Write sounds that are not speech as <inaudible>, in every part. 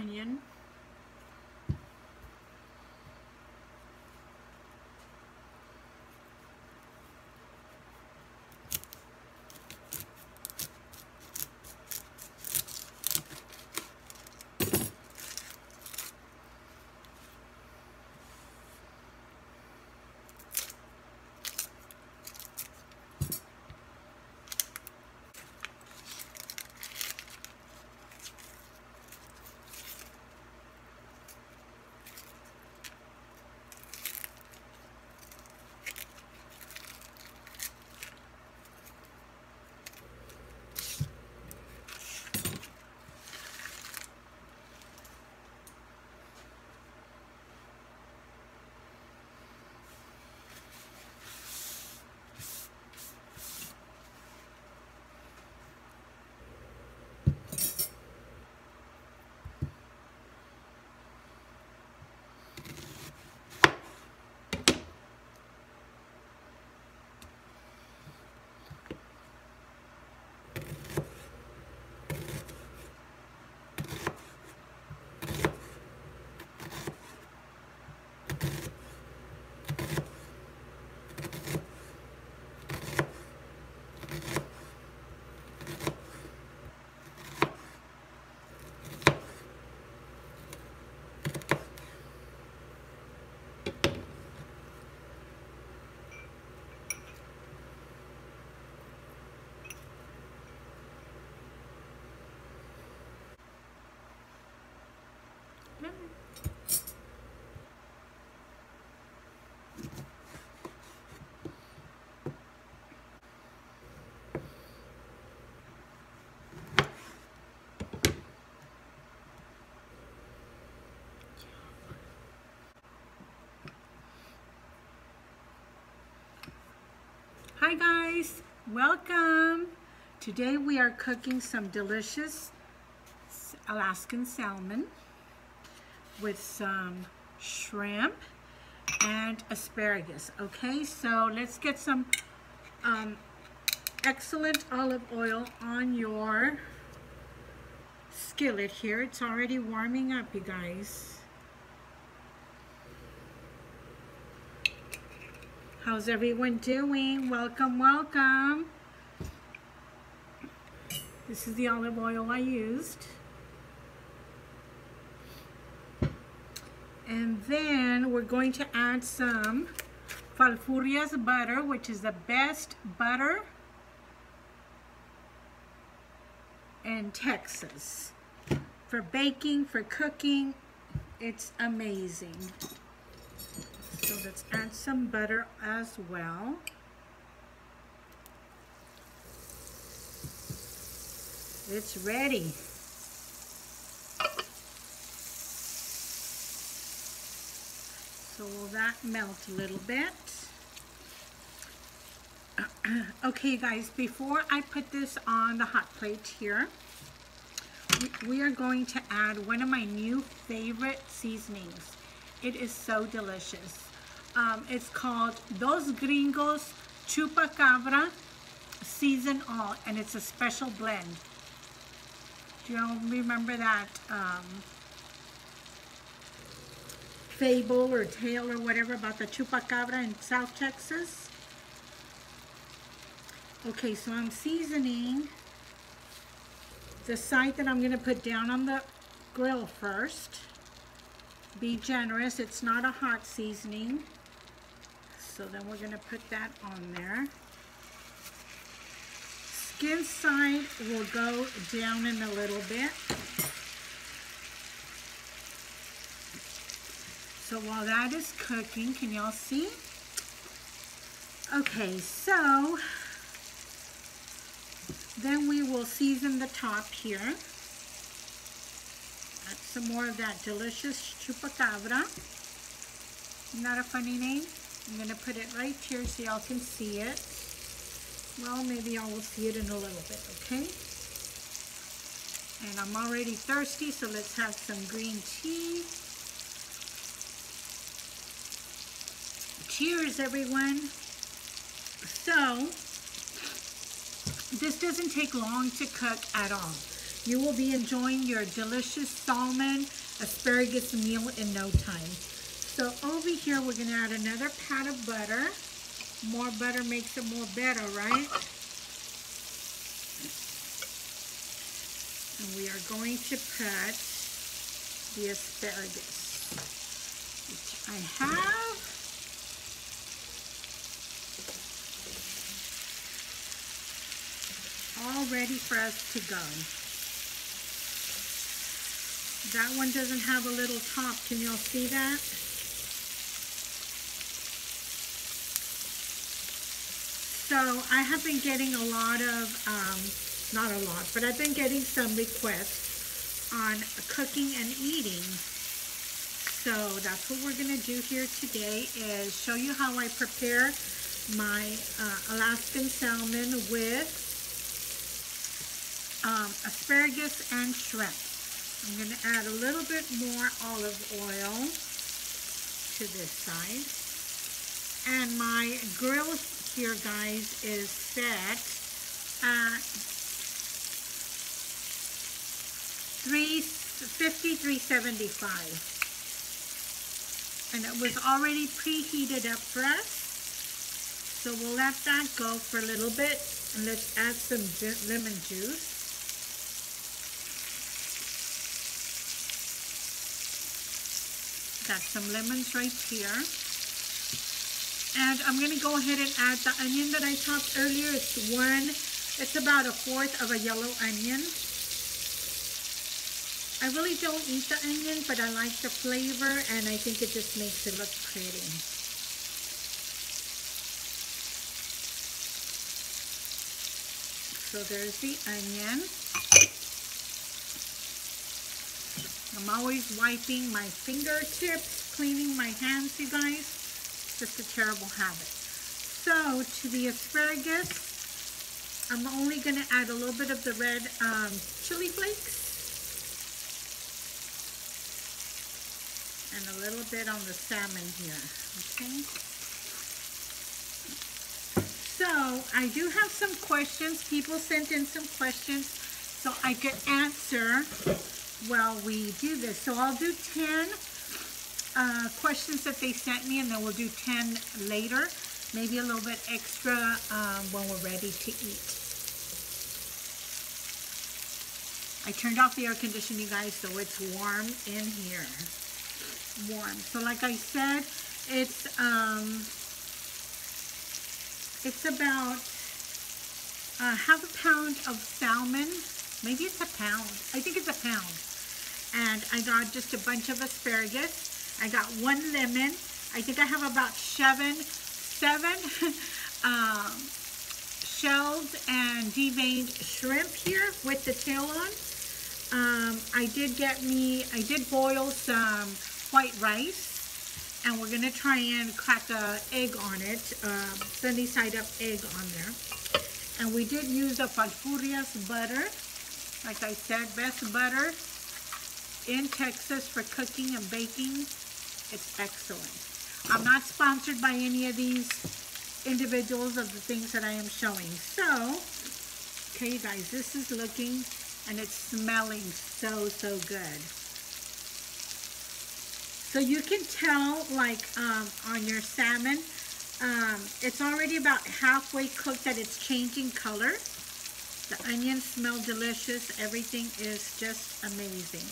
onion. Hi guys, welcome. Today we are cooking some delicious Alaskan salmon with some shrimp and asparagus. Okay, so let's get some um, excellent olive oil on your skillet here. It's already warming up, you guys. How's everyone doing? Welcome, welcome. This is the olive oil I used. And then we're going to add some Falfurrias butter, which is the best butter in Texas. For baking, for cooking, it's amazing. So let's add some butter as well. It's ready. So will that melt a little bit? <clears throat> okay guys, before I put this on the hot plate here, we are going to add one of my new favorite seasonings. It is so delicious. Um, it's called Dos Gringos Chupacabra Season All, and it's a special blend. Do you all remember that um, fable or tale or whatever about the chupacabra in South Texas? Okay, so I'm seasoning the side that I'm going to put down on the grill first. Be generous. It's not a hot seasoning. So then we're going to put that on there. Skin side will go down in a little bit. So while that is cooking, can y'all see? Okay, so then we will season the top here. Add some more of that delicious chupacabra. That a funny name? I'm going to put it right here so y'all can see it. Well, maybe y'all will see it in a little bit, okay? And I'm already thirsty, so let's have some green tea. Cheers, everyone. So, this doesn't take long to cook at all. You will be enjoying your delicious salmon asparagus meal in no time. So over here, we're gonna add another pat of butter. More butter makes it more better, right? And we are going to put the asparagus, which I have. All ready for us to go. That one doesn't have a little top. Can y'all see that? So I have been getting a lot of, um, not a lot, but I've been getting some requests on cooking and eating. So that's what we're gonna do here today is show you how I prepare my uh, Alaskan salmon with um, asparagus and shrimp. I'm gonna add a little bit more olive oil to this side. And my grill here, guys, is set at 350, 375. And it was already preheated up for us. So we'll let that go for a little bit and let's add some lemon juice. Got some lemons right here. And I'm going to go ahead and add the onion that I chopped earlier. It's one, it's about a fourth of a yellow onion. I really don't eat the onion, but I like the flavor and I think it just makes it look pretty. So there's the onion. I'm always wiping my fingertips, cleaning my hands, you guys It's just a terrible habit. So to the asparagus, I'm only going to add a little bit of the red um, chili flakes. And a little bit on the salmon here, okay? So I do have some questions. People sent in some questions so I could answer while we do this. So I'll do 10 uh, questions that they sent me, and then we'll do 10 later. Maybe a little bit extra um, when we're ready to eat. I turned off the air conditioning, you guys, so it's warm in here. Warm. So like I said, it's um, it's about uh, half a pound of salmon. Maybe it's a pound. I think it's a pound. And I got just a bunch of asparagus. I got one lemon. I think I have about seven, seven <laughs> um, shelled and deveined shrimp here with the tail on. Um, I did get me, I did boil some white rice and we're going to try and crack a egg on it, um, sunny side up egg on there. And we did use the Falfurrias butter. Like I said, best butter in Texas for cooking and baking. It's excellent. I'm not sponsored by any of these individuals of the things that I am showing. So, okay guys, this is looking and it's smelling so, so good. So you can tell like um, on your salmon, um, it's already about halfway cooked that it's changing color. The onions smell delicious. Everything is just amazing.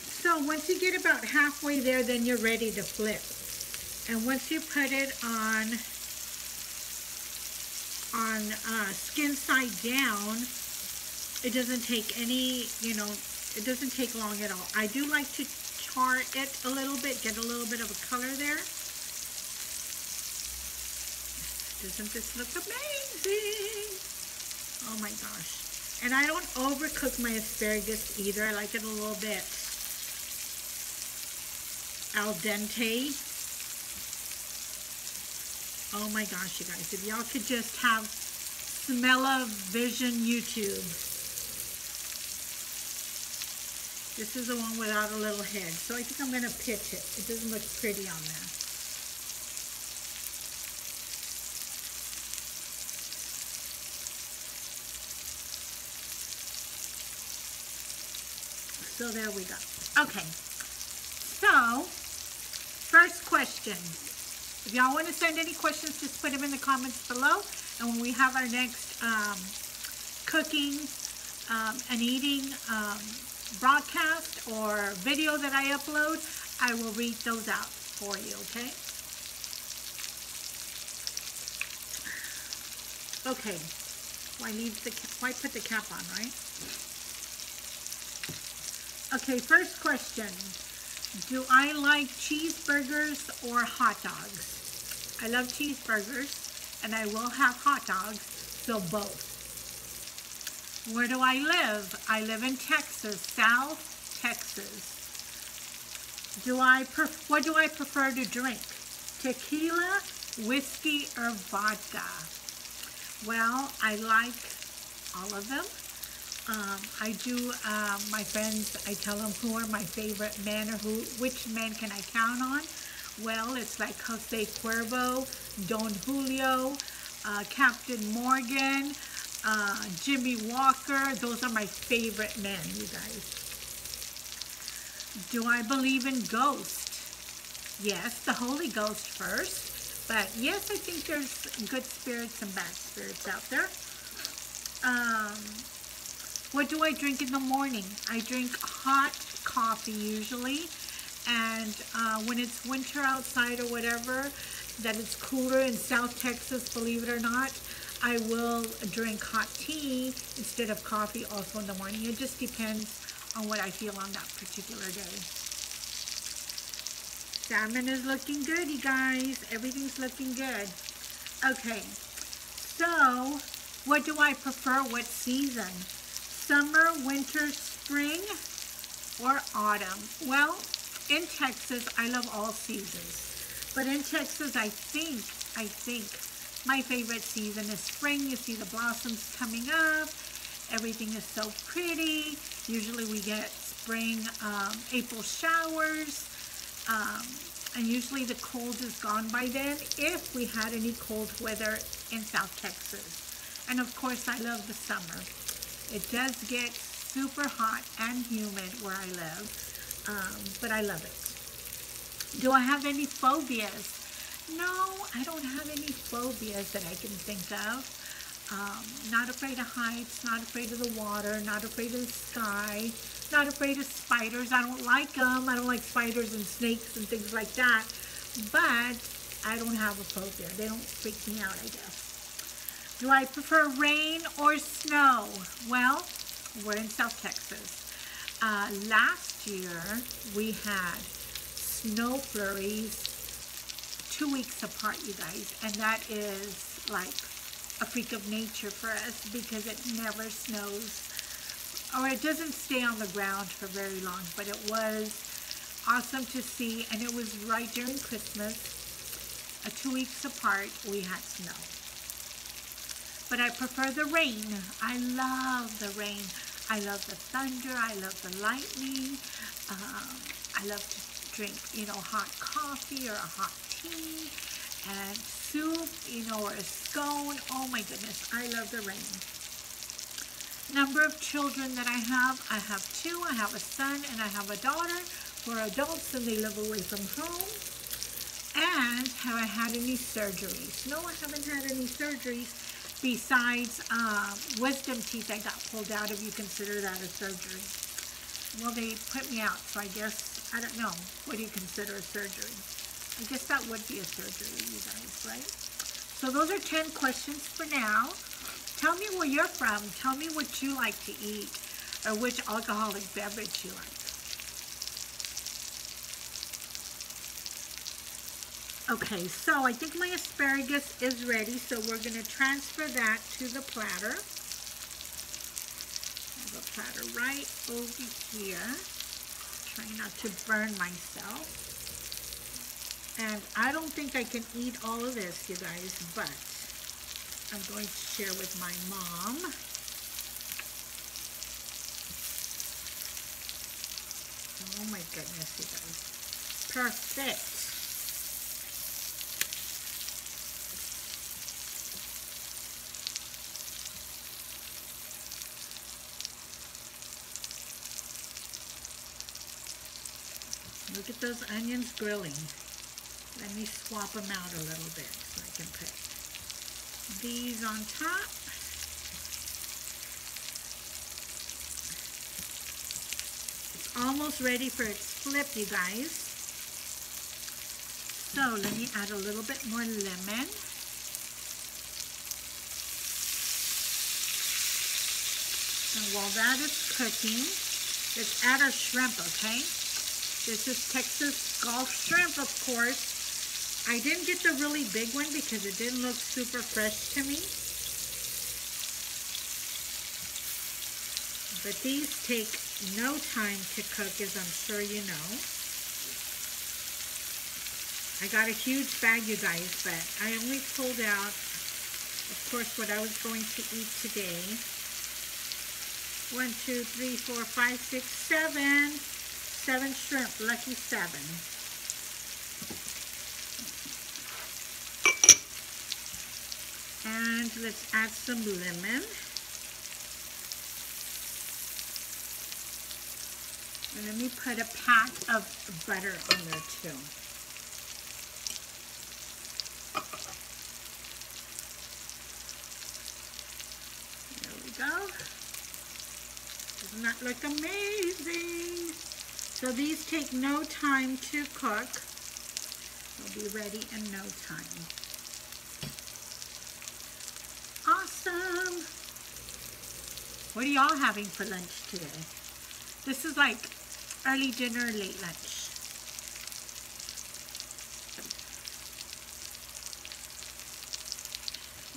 So once you get about halfway there, then you're ready to flip. And once you put it on, on uh, skin side down, it doesn't take any, you know, it doesn't take long at all. I do like to char it a little bit, get a little bit of a color there. Doesn't this look amazing? Oh my gosh. And I don't overcook my asparagus either. I like it a little bit al dente. Oh my gosh, you guys, if y'all could just have Smell-O-Vision YouTube. This is the one without a little head. So I think I'm going to pitch it. It doesn't look pretty on there. So there we go. Okay. So, first question. If y'all want to send any questions, just put them in the comments below. And when we have our next um, cooking um, and eating um, broadcast or video that I upload, I will read those out for you, okay? Okay, why leave the why put the cap on, right? Okay, first question. Do I like cheeseburgers or hot dogs? I love cheeseburgers and I will have hot dogs, so both. Where do I live? I live in Texas, South Texas. Do I what do I prefer to drink? Tequila, whiskey, or vodka? Well, I like all of them. Um, I do, uh, my friends, I tell them who are my favorite men or who, which men can I count on. Well, it's like Jose Cuervo, Don Julio, uh, Captain Morgan, uh, Jimmy Walker. Those are my favorite men, you guys. Do I believe in ghosts? Yes, the Holy Ghost first. But yes, I think there's good spirits and bad spirits out there. Um, what do I drink in the morning? I drink hot coffee usually. And uh, when it's winter outside or whatever, that it's cooler in South Texas, believe it or not, I will drink hot tea instead of coffee also in the morning. It just depends on what I feel on that particular day. Salmon is looking good, you guys. Everything's looking good. Okay, so what do I prefer? What season? Summer, winter, spring, or autumn? Well, in Texas, I love all seasons. But in Texas, I think, I think my favorite season is spring. You see the blossoms coming up. Everything is so pretty. Usually we get spring, um, April showers. Um, and usually the cold is gone by then if we had any cold weather in South Texas. And of course, I love the summer. It does get super hot and humid where I live, um, but I love it. Do I have any phobias? No, I don't have any phobias that I can think of. Um, not afraid of heights, not afraid of the water, not afraid of the sky, not afraid of spiders. I don't like them. I don't like spiders and snakes and things like that. But I don't have a phobia. They don't freak me out, I guess. Do I prefer rain or snow? Well, we're in South Texas. Uh, last year, we had snow flurries two weeks apart, you guys. And that is like a freak of nature for us because it never snows or it doesn't stay on the ground for very long, but it was awesome to see. And it was right during Christmas, uh, two weeks apart, we had snow. But I prefer the rain. I love the rain. I love the thunder. I love the lightning. Um, I love to drink, you know, hot coffee or a hot tea and soup, you know, or a scone. Oh my goodness, I love the rain. Number of children that I have, I have two. I have a son and I have a daughter who are adults and they live away from home. And have I had any surgeries? No, I haven't had any surgeries besides uh, wisdom teeth I got pulled out if you consider that a surgery. Well, they put me out, so I guess, I don't know. What do you consider a surgery? I guess that would be a surgery, you guys, right? So those are 10 questions for now. Tell me where you're from. Tell me what you like to eat or which alcoholic beverage you like. Okay, so I think my asparagus is ready, so we're going to transfer that to the platter. The platter right over here. Try not to burn myself. And I don't think I can eat all of this, you guys, but I'm going to share with my mom. Oh my goodness, you guys. Perfect. Look at those onions grilling. Let me swap them out a little bit so I can put these on top. It's almost ready for its flip, you guys. So let me add a little bit more lemon. And while that is cooking, let's add our shrimp, okay? This is Texas Gulf shrimp, of course. I didn't get the really big one because it didn't look super fresh to me. But these take no time to cook, as I'm sure you know. I got a huge bag, you guys, but I only pulled out, of course, what I was going to eat today. One, two, three, four, five, six, seven. Seven shrimp, lucky seven. And let's add some lemon. And let me put a pat of butter on there too. There we go. Doesn't that look amazing? So these take no time to cook. They'll be ready in no time. Awesome. What are y'all having for lunch today? This is like early dinner, late lunch.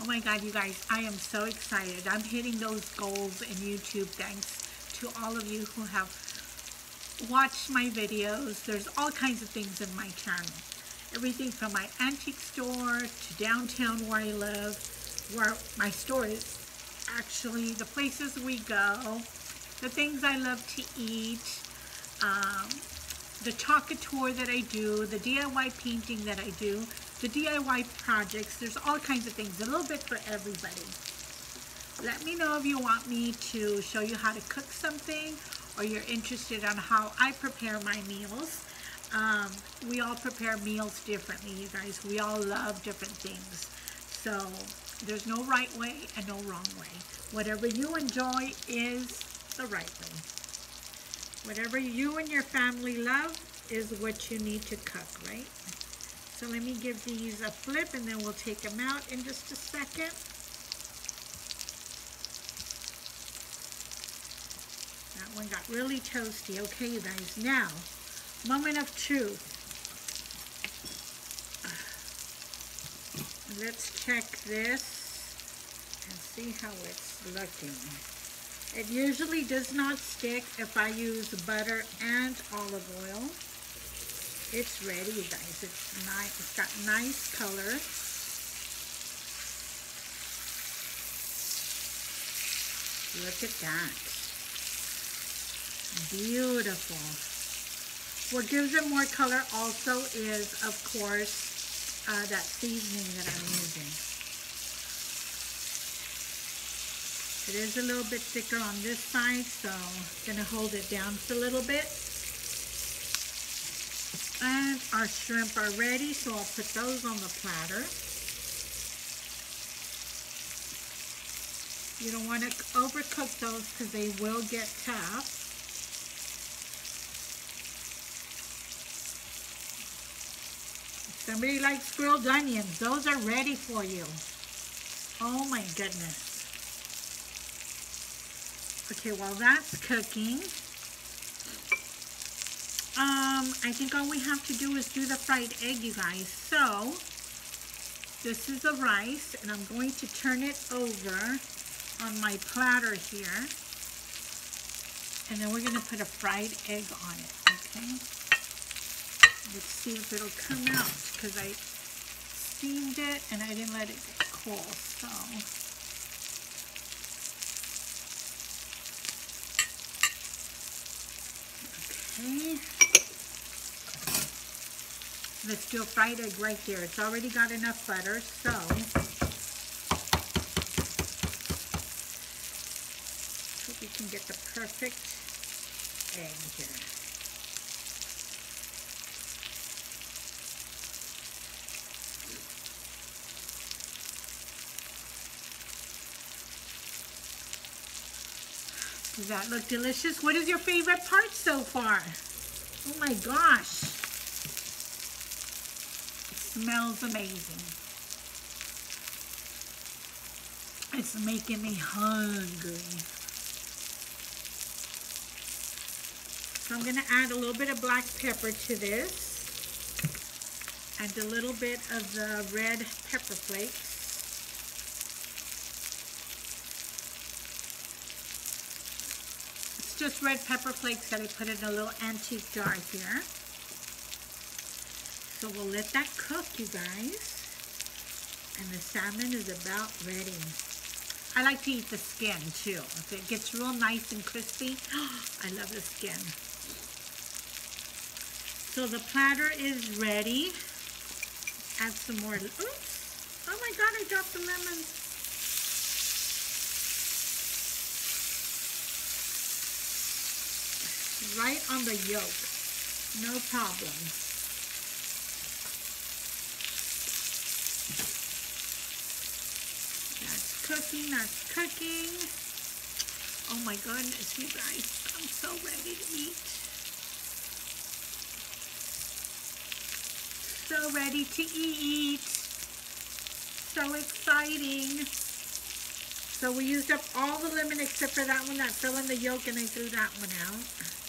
Oh my God, you guys, I am so excited. I'm hitting those goals in YouTube thanks to all of you who have watched my videos. There's all kinds of things in my channel. Everything from my antique store to downtown where I live, where my store is actually, the places we go, the things I love to eat, um, the tour that I do, the DIY painting that I do, the DIY projects. There's all kinds of things, a little bit for everybody. Let me know if you want me to show you how to cook something or you're interested on how I prepare my meals. Um, we all prepare meals differently, you guys. We all love different things. So there's no right way and no wrong way. Whatever you enjoy is the right way. Whatever you and your family love is what you need to cook, right? So let me give these a flip and then we'll take them out in just a second. That one got really toasty. Okay, you guys. Now, moment of truth. Uh, let's check this and see how it's looking. It usually does not stick if I use butter and olive oil. It's ready, you guys. It's nice. It's got nice color. Look at that. Beautiful. What gives it more color also is, of course, uh, that seasoning that I'm using. It is a little bit thicker on this side, so I'm going to hold it down for a little bit. And our shrimp are ready, so I'll put those on the platter. You don't want to overcook those because they will get tough. Somebody likes grilled onions, those are ready for you. Oh my goodness. Okay, while that's cooking, um, I think all we have to do is do the fried egg, you guys. So, this is the rice, and I'm going to turn it over on my platter here. And then we're going to put a fried egg on it, okay? Let's see if it'll come out, because I steamed it and I didn't let it get cool, so... Okay. Let's do a fried egg right there. It's already got enough butter, so we can get the perfect egg here. That look delicious? What is your favorite part so far? Oh my gosh. It smells amazing. It's making me hungry. So I'm going to add a little bit of black pepper to this and a little bit of the red pepper flakes. It's just red pepper flakes that I put in a little antique jar here. So we'll let that cook, you guys. And the salmon is about ready. I like to eat the skin too. If it gets real nice and crispy, <gasps> I love the skin. So the platter is ready. Add some more. Oops. Oh my God, I dropped the lemons. Right on the yolk. No problem. That's cooking, that's cooking. Oh my goodness, you guys, I'm so ready to eat. So ready to eat. So exciting. So we used up all the lemon except for that one that fell in the yolk and I threw that one out.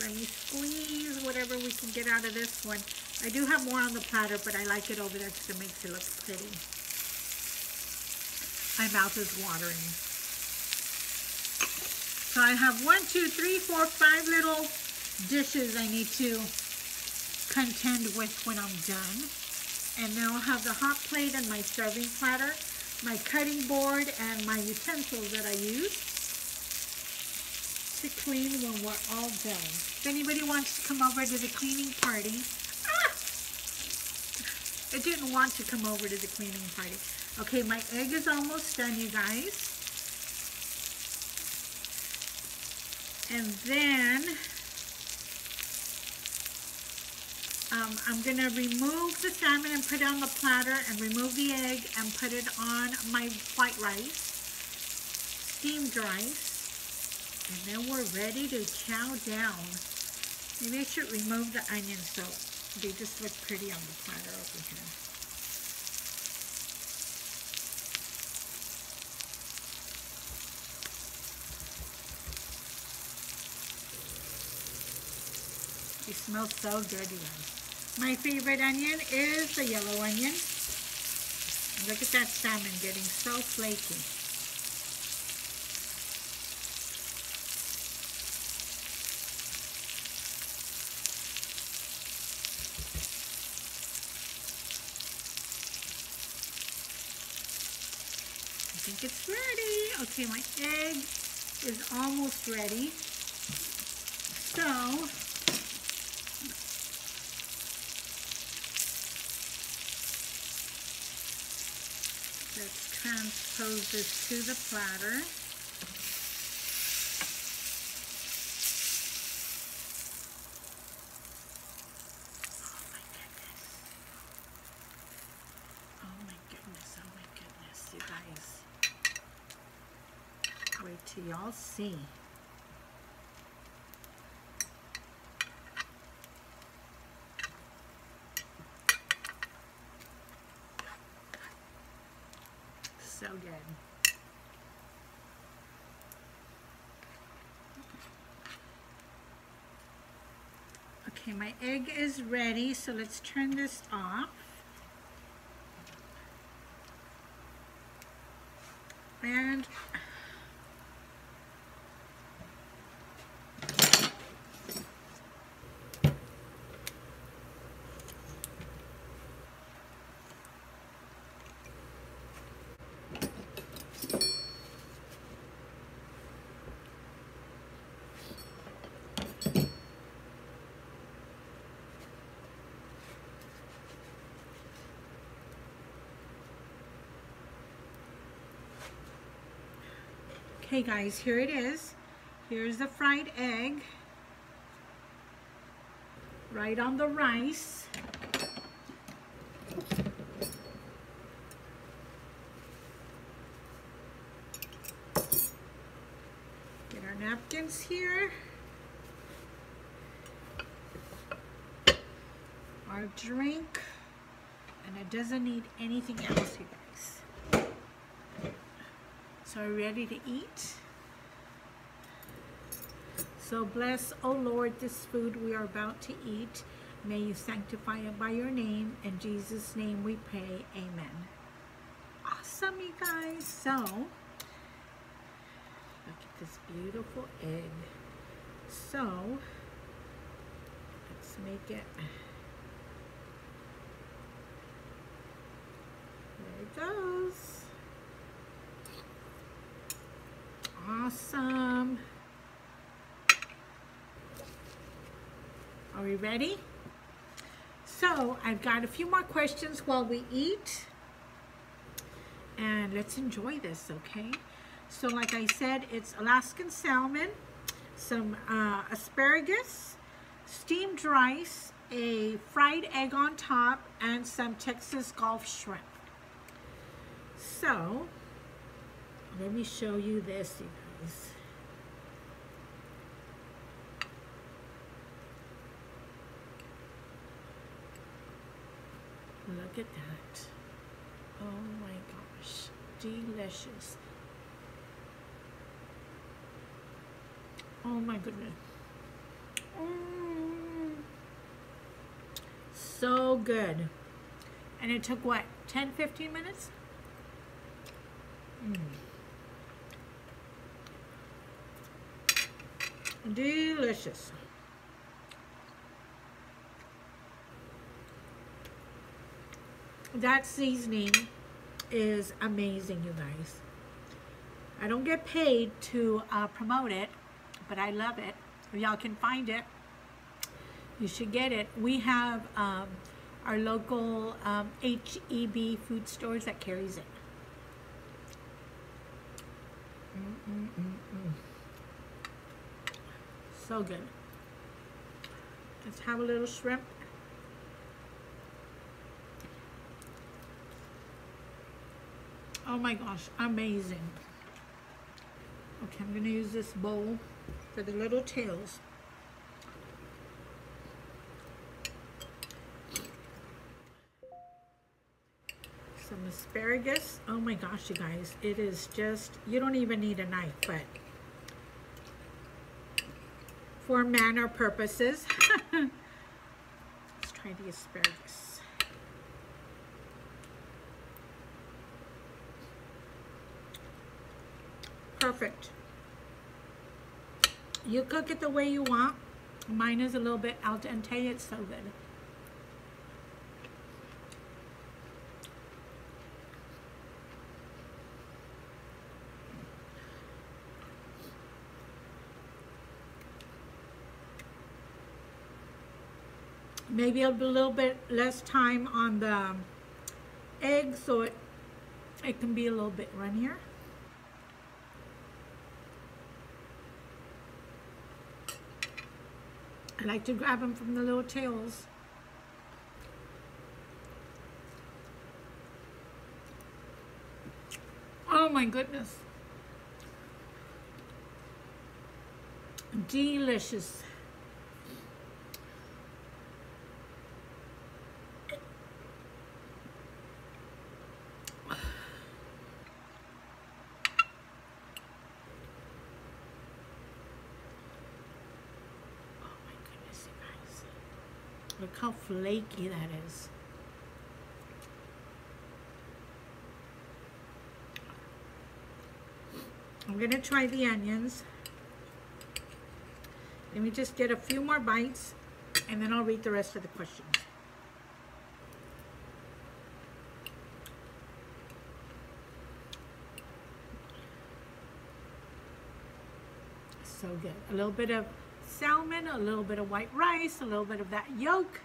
Let me squeeze whatever we can get out of this one. I do have more on the platter, but I like it over there because it makes it look pretty. My mouth is watering. So I have one, two, three, four, five little dishes I need to contend with when I'm done. And then I'll have the hot plate and my serving platter, my cutting board, and my utensils that I use to clean when we're all done. If anybody wants to come over to the cleaning party, ah! It didn't want to come over to the cleaning party. Okay, my egg is almost done, you guys. And then um, I'm going to remove the salmon and put it on the platter and remove the egg and put it on my white rice, steamed rice. And then we're ready to chow down. Maybe I should remove the onions so they just look pretty on the platter over here. They smell so good. My favorite onion is the yellow onion. Look at that salmon getting so flaky. Think it's ready. Okay, my egg is almost ready. So, let's transpose this to the platter. Oh my goodness. Oh my goodness, oh my goodness, you guys. Wait till y'all see. So good. Okay, my egg is ready, so let's turn this off. And Okay guys, here it is. Here's the fried egg. Right on the rice. Get our napkins here. Our drink. And it doesn't need anything else, guys. Are ready to eat? So bless, O Lord, this food we are about to eat. May you sanctify it by your name. In Jesus' name we pray. Amen. Awesome, you guys. So, look at this beautiful egg. So, let's make it. There it goes. Awesome. Are we ready? So I've got a few more questions while we eat. And let's enjoy this, okay? So like I said, it's Alaskan salmon, some uh, asparagus, steamed rice, a fried egg on top, and some Texas Gulf shrimp. So, let me show you this, you guys. Look at that. Oh my gosh. Delicious. Oh my goodness. Mm. So good. And it took what, 10, 15 minutes? Mm. Delicious. that seasoning is amazing, you guys. I don't get paid to uh, promote it, but I love it. If y'all can find it, you should get it. We have um, our local um, HEB food stores that carries it. Mm -mm -mm so good. Let's have a little shrimp. Oh my gosh, amazing. Okay, I'm gonna use this bowl for the little tails. Some asparagus. Oh my gosh, you guys, it is just, you don't even need a knife, but for manner purposes, <laughs> let's try the asparagus. perfect. You cook it the way you want. Mine is a little bit al dente. It's so good. Maybe a little bit less time on the egg so it, it can be a little bit runnier. I like to grab them from the little tails. Oh my goodness. Delicious. How flaky that is. I'm going to try the onions. Let me just get a few more bites and then I'll read the rest of the questions. So good. A little bit of salmon, a little bit of white rice, a little bit of that yolk.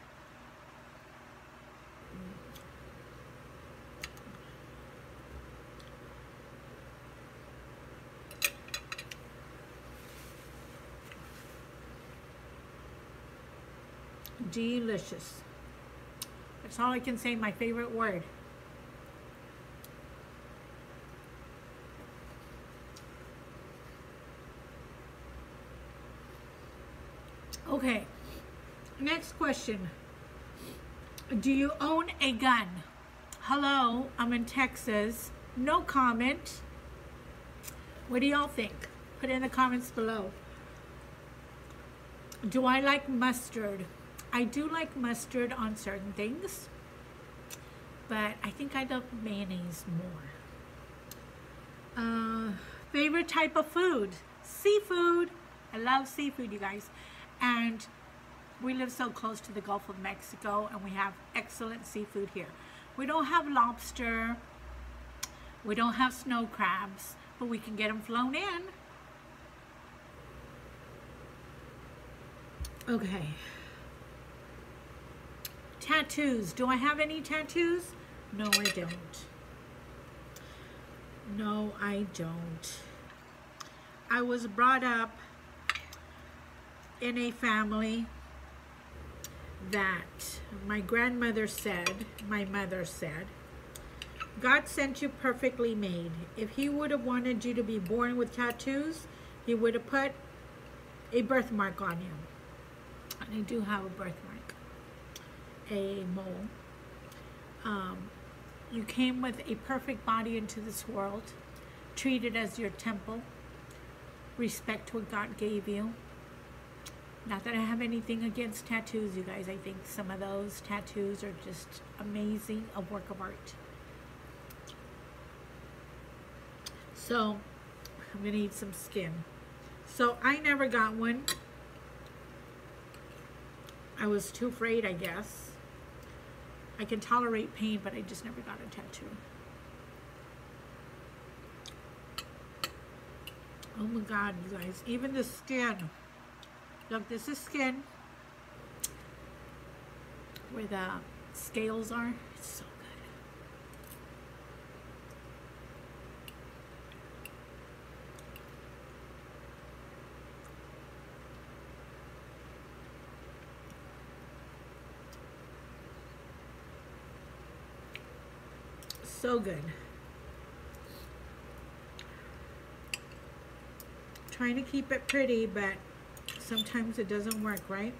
Delicious. That's all I can say, my favorite word. Okay, next question. Do you own a gun? Hello, I'm in Texas. No comment. What do y'all think? Put it in the comments below. Do I like mustard? I do like mustard on certain things, but I think I love mayonnaise more. Uh, favorite type of food? Seafood. I love seafood, you guys. And we live so close to the Gulf of Mexico and we have excellent seafood here. We don't have lobster, we don't have snow crabs, but we can get them flown in. Okay. Tattoos. Do I have any tattoos? No, I don't. No, I don't. I was brought up in a family that my grandmother said, my mother said, God sent you perfectly made. If he would have wanted you to be born with tattoos, he would have put a birthmark on you. And I do have a birthmark, a mole. Um, you came with a perfect body into this world. Treat it as your temple. Respect what God gave you. Not that I have anything against tattoos, you guys. I think some of those tattoos are just amazing, a work of art. So, I'm going to need some skin. So, I never got one. I was too afraid, I guess. I can tolerate pain, but I just never got a tattoo. Oh my God, you guys. Even the skin. Look, this is skin where the scales are. It's so good. So good. Trying to keep it pretty, but sometimes it doesn't work, right?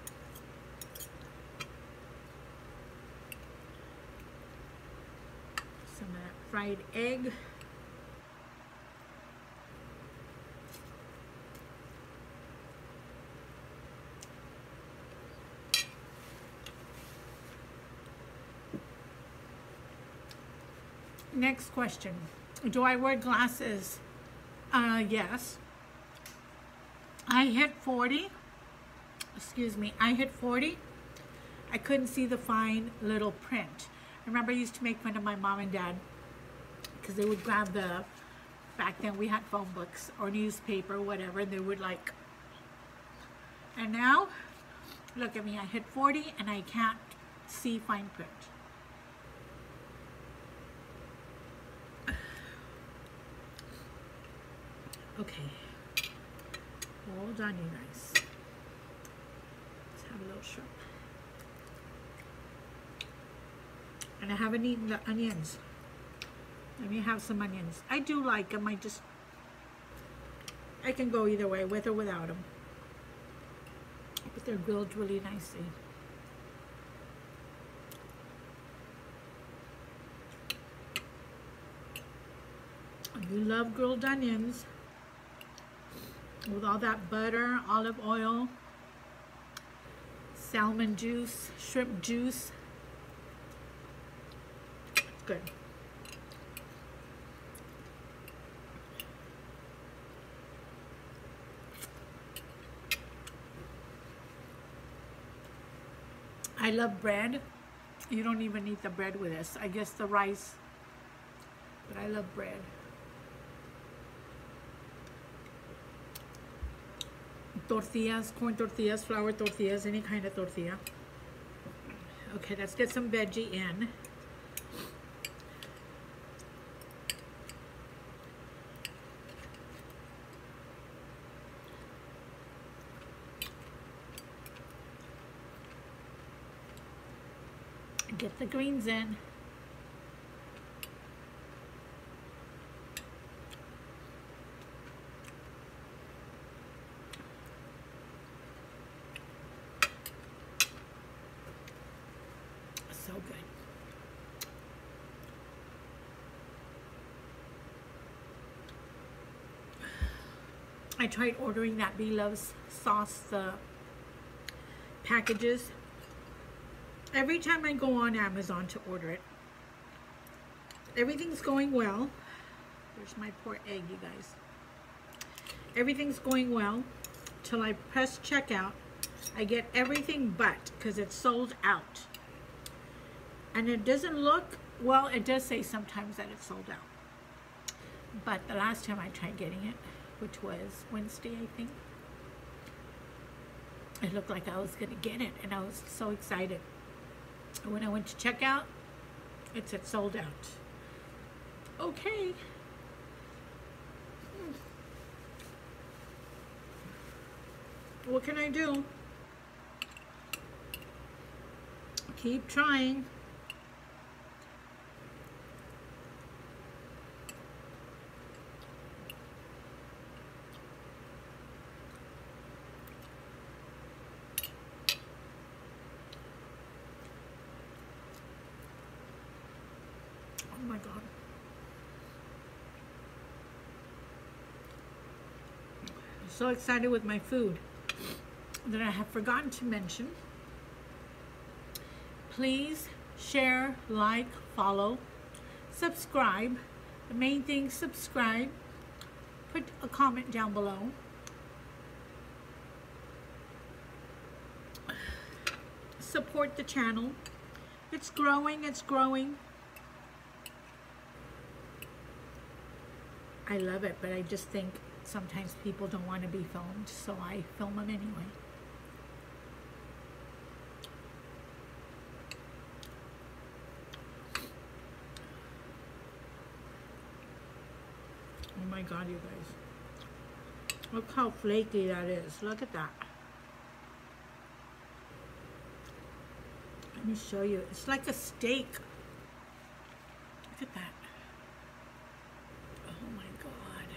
Some of that fried egg. Next question. Do I wear glasses? Uh, yes. I hit 40 excuse me, I hit 40, I couldn't see the fine little print. I remember I used to make fun of my mom and dad because they would grab the, back then we had phone books or newspaper, whatever, and they would like, and now, look at me, I hit 40 and I can't see fine print. Okay, hold on you guys Let's have a little shrimp. And I haven't eaten the onions. Let me have some onions. I do like them. I just, I can go either way, with or without them. But they're grilled really nicely. You love grilled onions with all that butter, olive oil, salmon juice, shrimp juice. Good. I love bread. You don't even eat the bread with this. I guess the rice, but I love bread. Tortillas, corn tortillas, flour tortillas, any kind of tortilla. Okay, let's get some veggie in. Get the greens in. so good. I tried ordering that Bloves sauce uh, packages. Every time I go on Amazon to order it, everything's going well. There's my poor egg, you guys. Everything's going well till I press checkout. I get everything but because it's sold out. And it doesn't look, well, it does say sometimes that it's sold out. But the last time I tried getting it, which was Wednesday, I think, it looked like I was going to get it. And I was so excited. When I went to check out, it said sold out. Okay. What can I do? Keep trying. Oh my God. So excited with my food that I have forgotten to mention. Please share, like, follow, subscribe. The main thing, subscribe. Put a comment down below. Support the channel. It's growing, it's growing. I love it, but I just think sometimes people don't want to be filmed, so I film them anyway. Oh my god, you guys. Look how flaky that is. Look at that. Let me show you. It's like a steak. Look at that. Oh my god.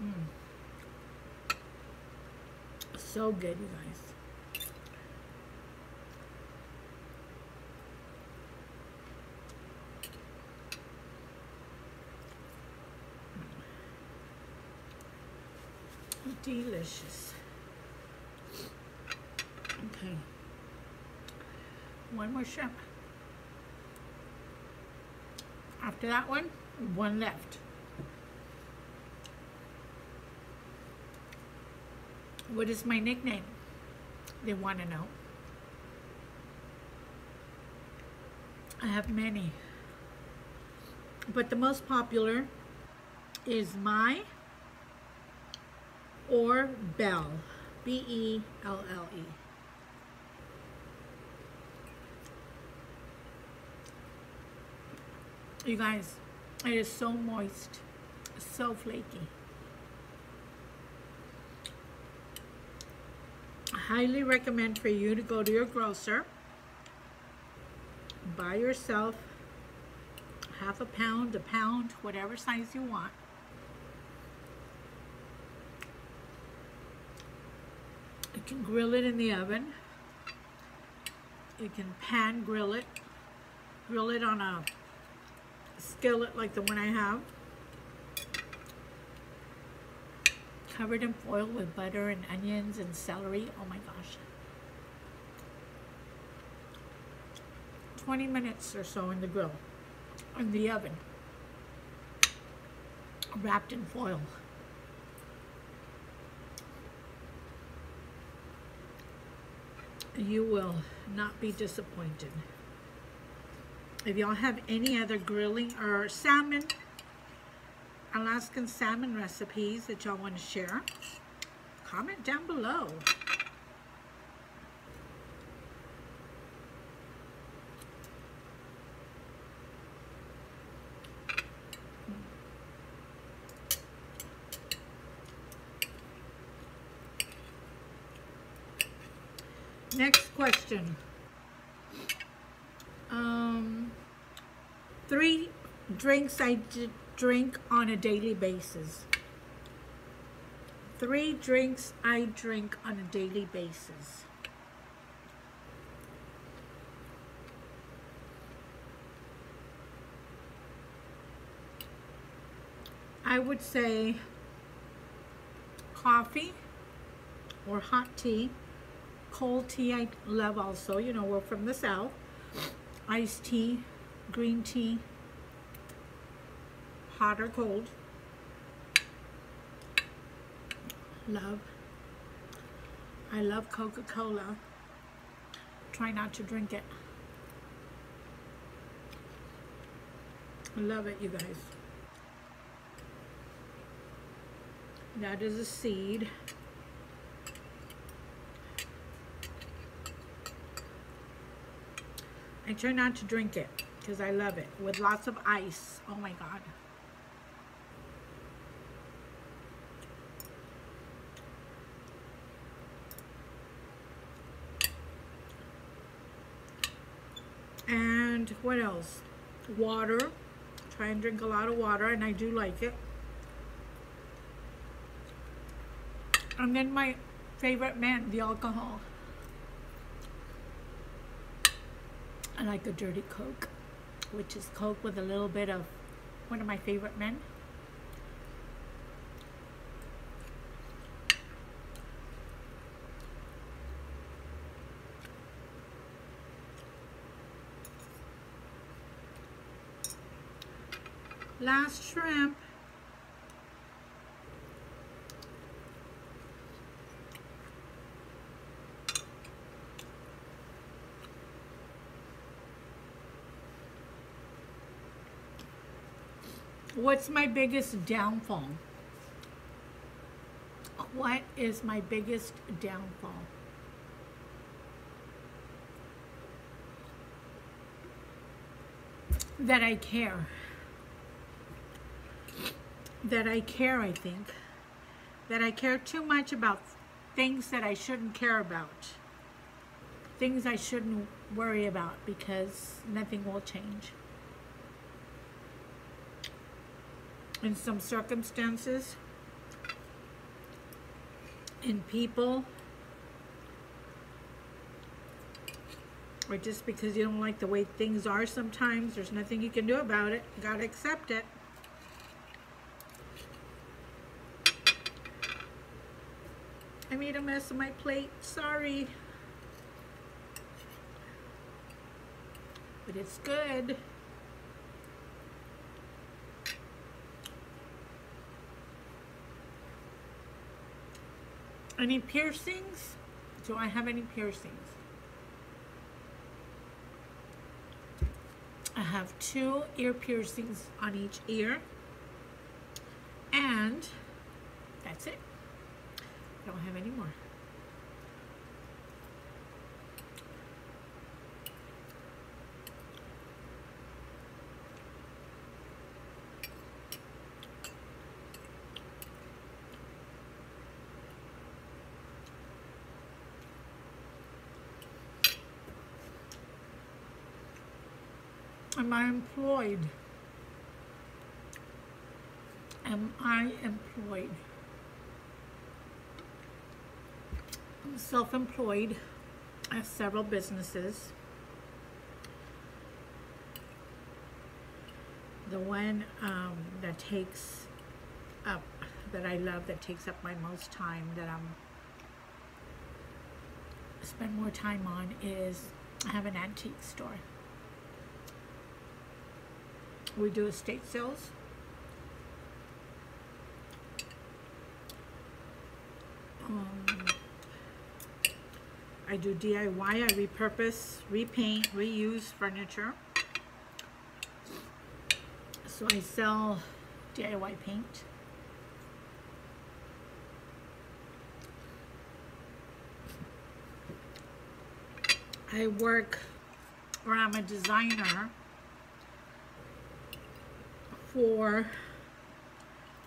Mm. So good, you guys. Delicious. Okay. One more shrimp. After that one, one left. What is my nickname? They want to know. I have many. But the most popular is my or Belle. B-E-L-L-E. You guys, it is so moist, so flaky. Highly recommend for you to go to your grocer, buy yourself half a pound, a pound, whatever size you want. You can grill it in the oven. You can pan grill it. Grill it on a skillet like the one I have. Covered in foil with butter and onions and celery. Oh my gosh. 20 minutes or so in the grill, in the oven, wrapped in foil. You will not be disappointed. If y'all have any other grilling or salmon, Alaskan salmon recipes that y'all want to share, comment down below. Next question. Um, three drinks I drink on a daily basis. Three drinks I drink on a daily basis. I would say coffee or hot tea. Cold tea I love also. You know, we're from the South. Iced tea, green tea, hot or cold. Love. I love Coca-Cola. Try not to drink it. I love it, you guys. That is a seed. I try not to drink it because I love it with lots of ice. Oh my God. And what else? Water. Try and drink a lot of water, and I do like it. And then my favorite man, the alcohol. I like a dirty Coke, which is Coke with a little bit of one of my favorite men. Last shrimp. What's my biggest downfall? What is my biggest downfall? That I care. That I care, I think. That I care too much about things that I shouldn't care about. Things I shouldn't worry about because nothing will change. in some circumstances, in people, or just because you don't like the way things are sometimes, there's nothing you can do about it. You gotta accept it. Made a mess of my plate, sorry. But it's good. Any piercings? Do I have any piercings? I have two ear piercings on each ear. And that's it. I don't have any more. Am I employed? Am I employed? I'm self-employed. Have several businesses. The one um, that takes up, that I love, that takes up my most time, that I'm spend more time on is I have an antique store. We do estate sales. Um, I do DIY, I repurpose, repaint, reuse furniture. So I sell DIY paint. I work, or I'm a designer for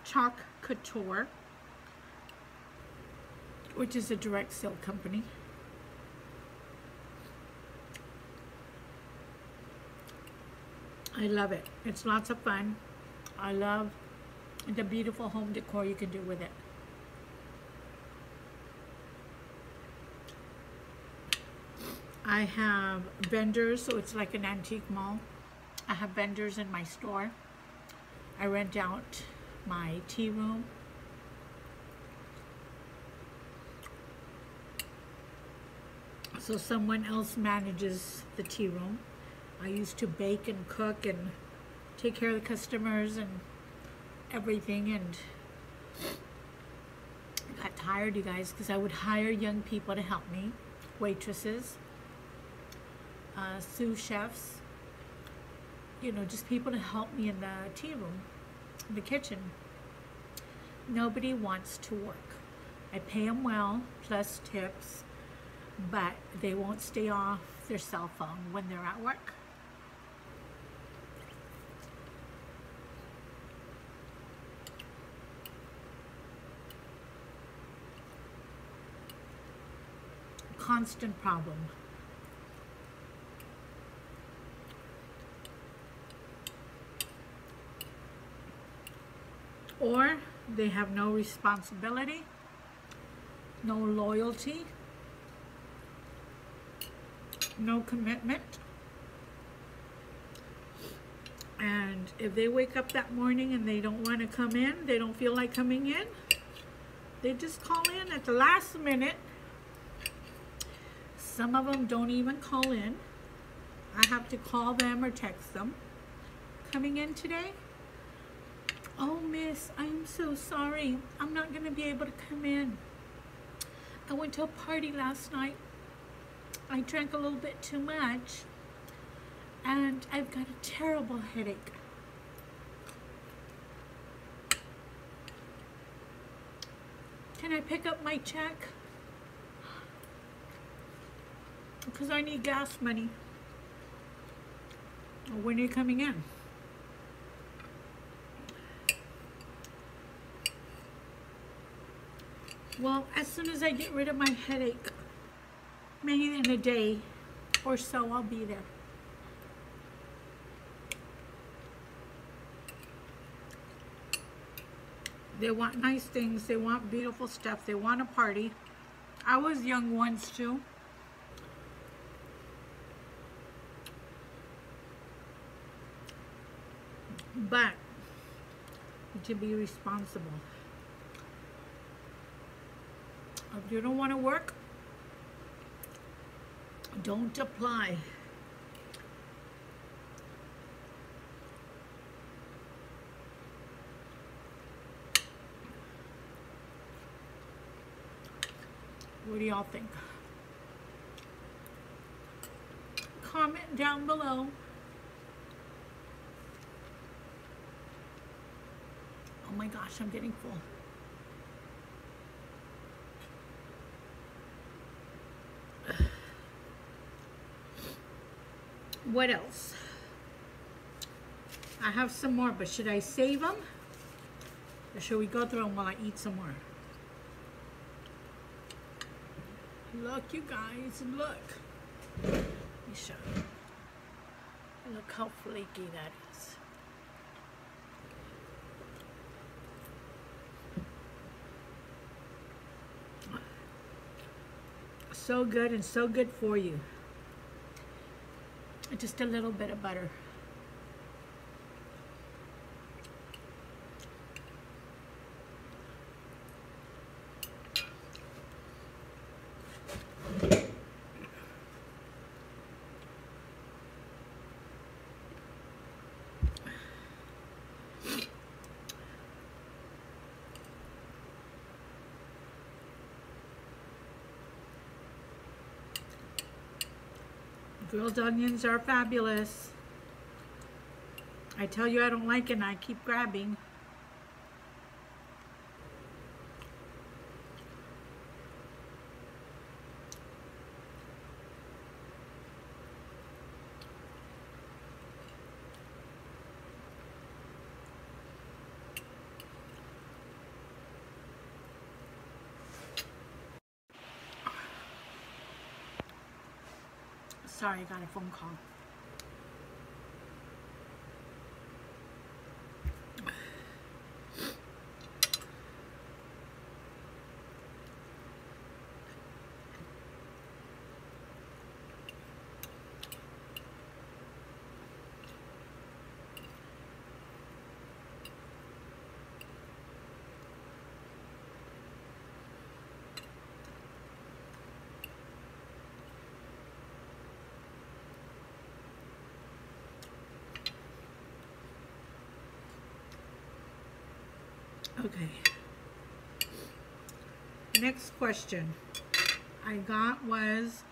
Chalk Couture, which is a direct sale company. I love it. It's lots of fun. I love the beautiful home decor you can do with it. I have vendors, so it's like an antique mall. I have vendors in my store. I rent out my tea room. So someone else manages the tea room. I used to bake and cook and take care of the customers and everything and I got tired you guys because I would hire young people to help me waitresses uh, sous chefs you know just people to help me in the tea room in the kitchen. Nobody wants to work. I pay them well plus tips but they won't stay off their cell phone when they're at work constant problem. Or they have no responsibility, no loyalty, no commitment. And if they wake up that morning and they don't want to come in, they don't feel like coming in, they just call in at the last minute some of them don't even call in. I have to call them or text them. Coming in today? Oh, miss, I'm so sorry. I'm not going to be able to come in. I went to a party last night. I drank a little bit too much. And I've got a terrible headache. Can I pick up my check? Because I need gas money. When are you coming in? Well, as soon as I get rid of my headache, maybe in a day or so, I'll be there. They want nice things. They want beautiful stuff. They want a party. I was young once too. But to be responsible. If you don't want to work, don't apply. What do y'all think? Comment down below. My gosh, I'm getting full. What else? I have some more, but should I save them? Or should we go through them while I eat some more? Look, you guys, look. Let me show you. Look how flaky that is. So good and so good for you. Just a little bit of butter. Grilled onions are fabulous. I tell you I don't like it and I keep grabbing. Sorry, I got a phone call. Okay. Next question I got was,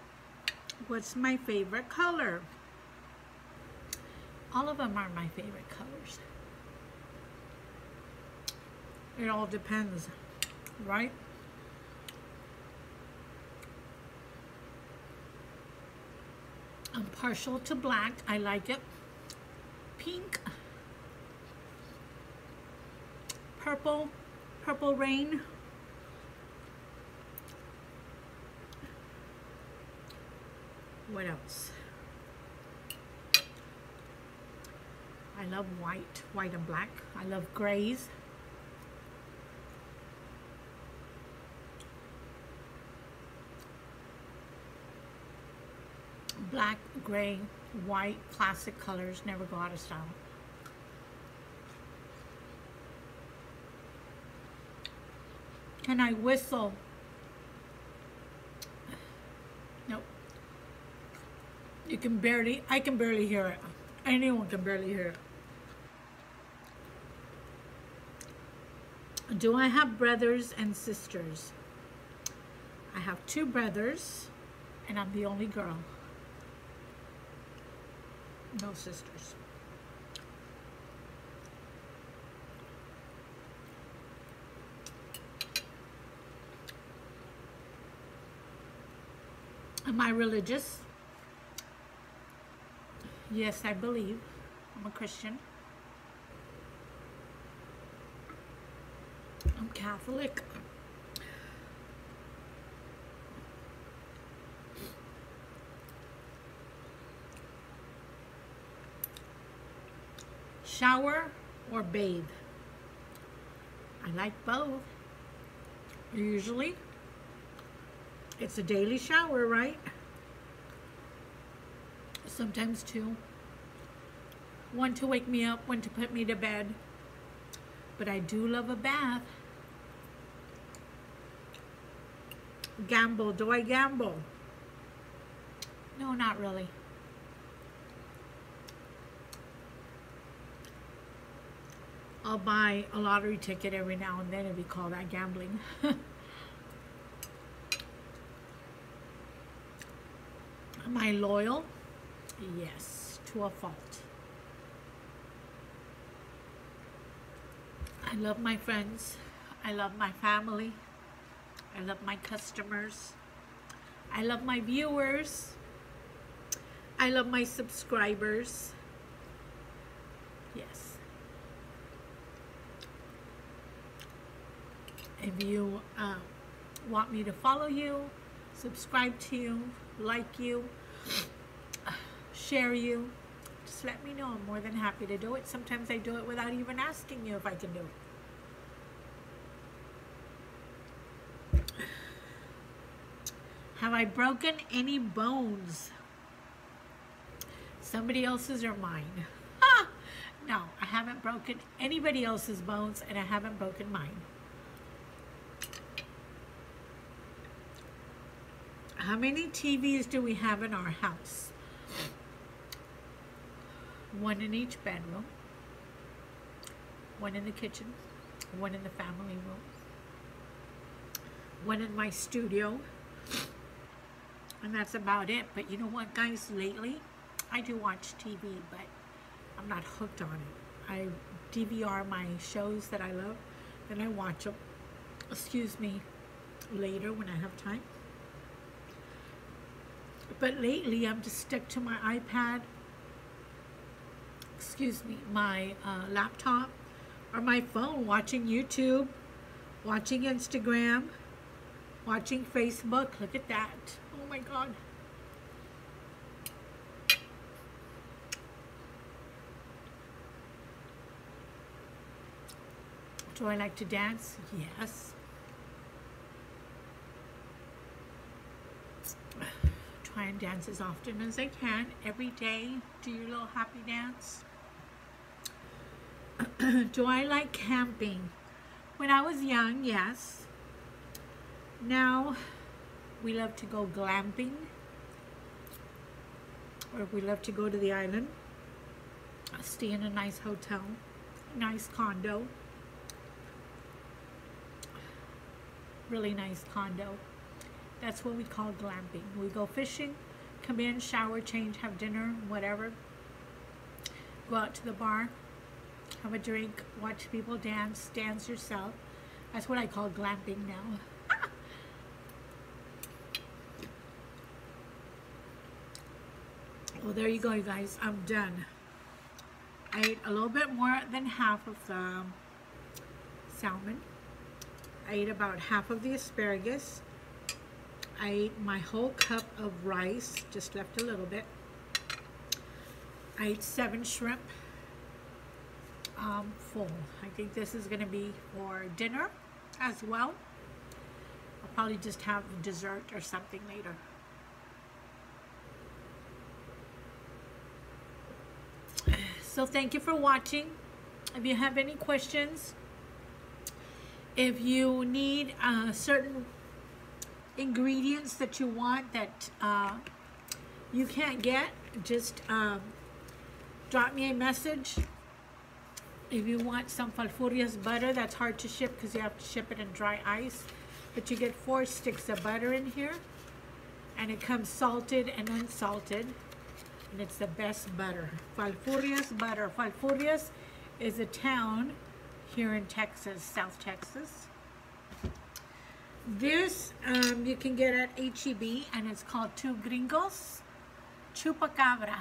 what's my favorite color? All of them are my favorite colors. It all depends, right? I'm partial to black. I like it. Pink. Purple. Purple rain. What else? I love white, white and black. I love grays. Black, gray, white, classic colors never go out of style. Can I whistle? Nope. You can barely, I can barely hear it. Anyone can barely hear it. Do I have brothers and sisters? I have two brothers and I'm the only girl. No sisters. Am I religious? Yes, I believe. I'm a Christian. I'm Catholic. Shower or bathe? I like both. Usually, it's a daily shower, right? Sometimes two. One to wake me up, one to put me to bed. But I do love a bath. Gamble. Do I gamble? No, not really. I'll buy a lottery ticket every now and then and we call that gambling. <laughs> Am I loyal? Yes, to a fault. I love my friends. I love my family. I love my customers. I love my viewers. I love my subscribers. Yes. If you uh, want me to follow you, subscribe to you, like you, share you, just let me know. I'm more than happy to do it. Sometimes I do it without even asking you if I can do it. Have I broken any bones? Somebody else's or mine? Ah! No, I haven't broken anybody else's bones and I haven't broken mine. How many TVs do we have in our house? One in each bedroom, one in the kitchen, one in the family room, one in my studio, and that's about it. But you know what, guys, lately, I do watch TV, but I'm not hooked on it. I DVR my shows that I love, then I watch them, excuse me, later when I have time. But lately, I'm just stuck to my iPad, excuse me, my uh, laptop, or my phone, watching YouTube, watching Instagram, watching Facebook. Look at that. Oh my God. Do I like to dance? Yes. <sighs> try and dance as often as I can. Every day, do your little happy dance. <laughs> do I like camping? When I was young, yes. Now, we love to go glamping. Or we love to go to the island. Stay in a nice hotel, nice condo. really nice condo. That's what we call glamping. We go fishing, come in, shower, change, have dinner, whatever. Go out to the bar, have a drink, watch people dance, dance yourself. That's what I call glamping now. <laughs> well, there you go, you guys. I'm done. I ate a little bit more than half of the salmon. I ate about half of the asparagus. I ate my whole cup of rice, just left a little bit. I ate seven shrimp um, full. I think this is going to be for dinner as well. I'll probably just have dessert or something later. So thank you for watching. If you have any questions, if you need uh, certain ingredients that you want that uh, you can't get, just um, drop me a message. If you want some falfurrias butter, that's hard to ship because you have to ship it in dry ice. But you get four sticks of butter in here. And it comes salted and unsalted. And it's the best butter. Falfurrias butter. Falfurrias is a town here in Texas, South Texas. This um, you can get at HEB and it's called Two Gringos Chupacabra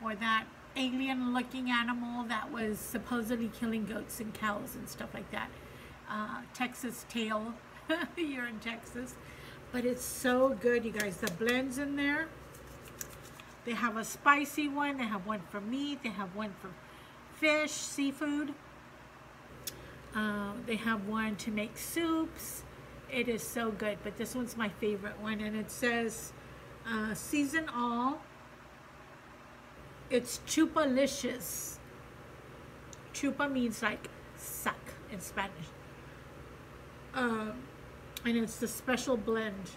for that alien looking animal that was supposedly killing goats and cows and stuff like that. Uh, Texas tale <laughs> here in Texas. But it's so good, you guys. The blends in there. They have a spicy one. They have one for meat. They have one for fish, seafood. Uh, they have one to make soups. It is so good, but this one's my favorite one, and it says uh, season all. It's chupalicious. Chupa means like suck in Spanish. Um, and it's the special blend.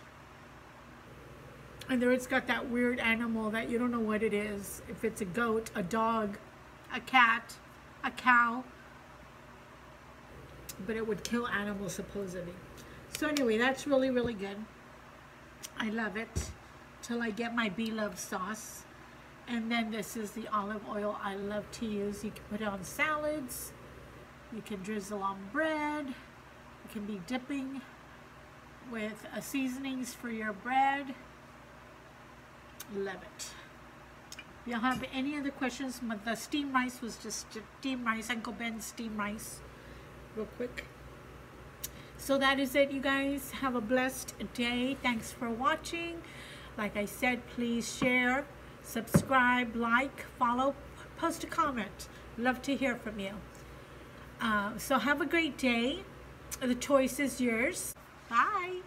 And there it's got that weird animal that you don't know what it is. If it's a goat, a dog, a cat, a cow but it would kill animals supposedly. So anyway, that's really, really good. I love it till I get my beloved sauce. And then this is the olive oil I love to use. You can put it on salads. You can drizzle on bread. You can be dipping with seasonings for your bread. Love it. If you have any other questions, the steamed rice was just steamed rice, Uncle Ben's steamed rice real quick. So that is it, you guys. Have a blessed day. Thanks for watching. Like I said, please share, subscribe, like, follow, post a comment. Love to hear from you. Uh, so have a great day. The choice is yours. Bye.